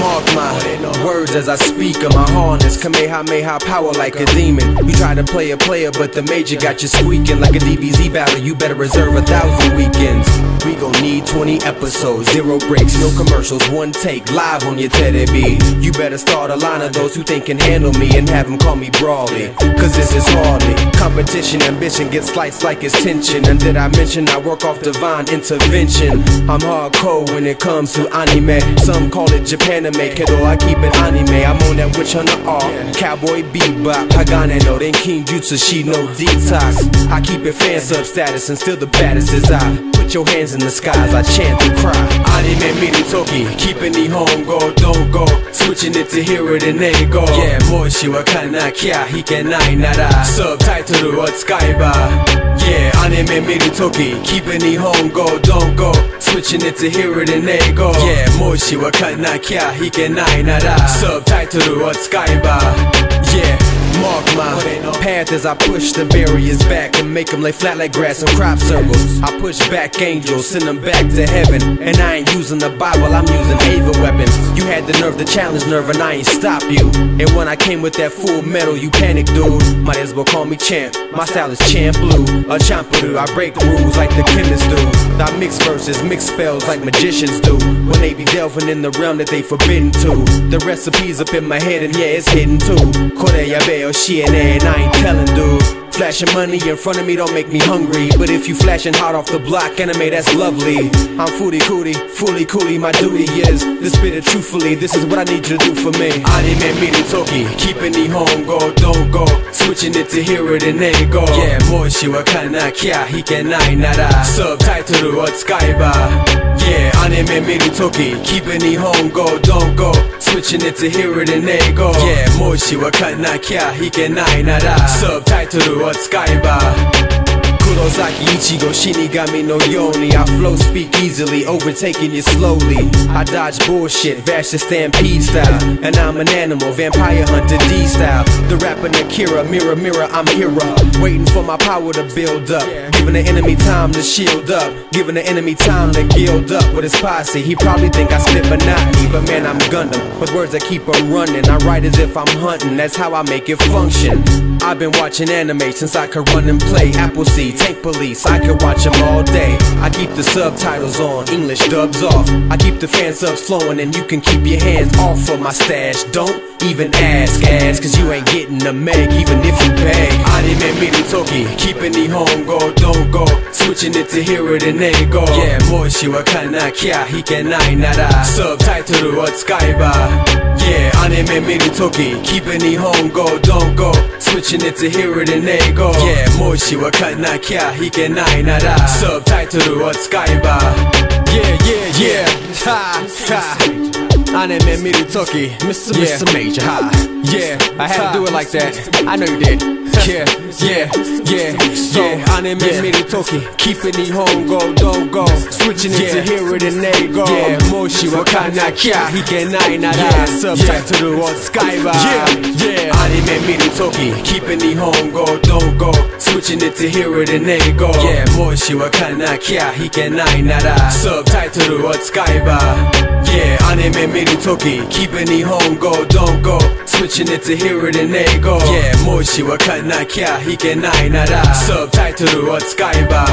Mark my words as I speak of my harness. Kamehameha power like a demon. You try to play a player, but the major got you squeaking like a DBZ battle. You better reserve a thousand weekends. We gon' need 20 episodes, zero breaks, no commercials, one take, live on your Teddy B. You better start a line of those who think can handle me and have them call me Broly. Cause this is hardly competition, ambition gets sliced like it's tension. And did I mention I work off divine intervention? I'm hardcore when it comes to anime. Some call it Japanime, kiddo, I keep it anime. I'm on that witch hunter R, cowboy bebop, Hagane no, then King Jutsu, she no detox. I keep it fan sub status and still the baddest is I. Put your hands in the skies, I chant and cry. Anime miri toki, keeping the home go, don't go. Switching it to hear it and they go. Yeah, もしわかんなきゃ弾けないなら、サブタイトルを使えば。Yeah, anime 見るとき、keeping 日本語 don't go Switching it to hear it and they go Yeah, もしわかんなきゃ 弾けないなら Subtitle を使えば Yeah Mark my path as I push the barriers back and make them lay flat like grass and crop circles. I push back angels, send them back to heaven. And I ain't using the Bible, I'm using Eva weapons. You had the nerve to challenge nerve, and I ain't stop you. And when I came with that full metal, you panicked, dude. Might as well call me champ. My style is Champloo, a champeroo. I break rules like the chemists do. I mix verses, mix spells like magicians do. When they be delving in the realm that they forbidden to. The recipe's up in my head, and yeah, it's hidden too. Korea Bell, Hell, she an ad, I ain't telling, dude. Flashing money in front of me don't make me hungry. But if you flashing hot off the block, anime, that's lovely. I'm foodie cootie, fully coolie, my duty is to spit it truthfully. This is what I need you to do for me. Anime meeting toki, keeping the home go, don't go. Switching it to hear it and go. Yeah, boy, moishi wa kana kia, hikenai nara. Subtitle ゃ弾けないなら、Subtitle を使えば。Yeah, anime 見るとき Keeping 日本語 don't go Switching it to hear it and they go Yeah, もしわかんなきゃ弾けないなら Subtitle を使えば Kurosaki Ichigo Shinigami no Yoni I flow, speak easily, overtaking you slowly I dodge bullshit, vash the stampede style And I'm an animal, vampire hunter D style the rapper Nakira, mirror, mirror, I'm hero Waiting for my power to build up. Giving the enemy time to shield up. Giving the enemy time to gild up with his posse. He probably think I spit monotony But man, I'm Gundam With words that keep on running I write as if I'm hunting, that's how I make it function I've been watching anime since I could run and play Appleseed, Tank Police, I could watch them all day. I keep the subtitles on, English dubs off. I keep the fan subs flowing and you can keep your hands off of my stash. Don't even ask, ask, cause you ain't getting a meg even if you beg Anime miri toki, keeping the home go, don't go Switching it to hear it and they go Yeah, もしわかんなきゃ弾けないなら Subtitle を使えば Yeah, anime 見るとき Keeping 日本語 don't go Switching it to hear it and they go Yeah, もしわかんなきゃ弾けないなら Subtitle を使えば Yeah, yeah, yeah Ha, ha Anime 見るとき Mr. Mr. Major, ha Yeah, I had to do it like that I know you did Yeah, yeah, yeah, so 안에 메밀이 토끼 깊은 일본고 도고 Switching it to here with an ego Yeah, 모시와 가나키야 이게 나의 나라 Subtitle on Skybar Yeah, yeah. 안에 메밀이 토끼 깊은 일본고 go, Switching it to here with an ego Yeah, 모시와 가나키야 이게 나의 나라 Subtitle on Skybar yeah, 안에 메밀이 토끼 기분이 홍고 don't go. Switching it to here it and they go Yeah, 모시와 가나 なきゃ弾けないなら Subtitle を使えば